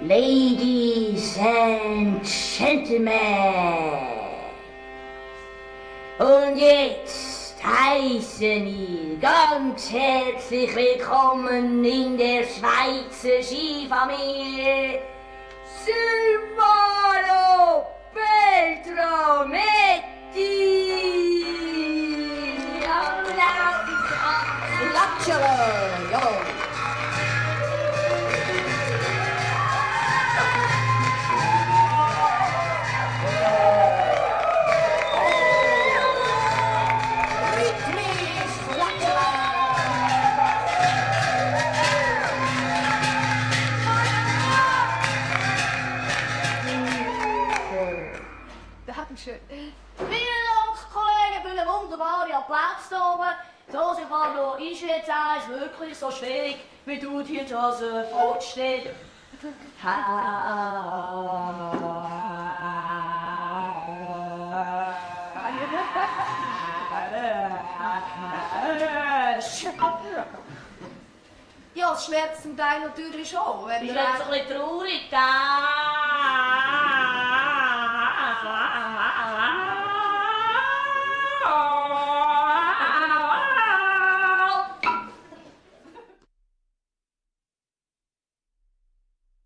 Ladies and Gentlemen. Und jetzt heißen wir ganz herzlich willkommen in der Schweizer Skifamilie Silvano Beltrametti. Jawohl. Dankeschön. Vielen Dank, Kollegen, für den wunderbaren Applaus da oben. So, Silvano, ist jetzt eins wirklich so schwierig, wie du dir das äh, vorstellst? Ja, es schmerzt zum Teil natürlich schon. Wenn der du jetzt ein bisschen traurig? Da.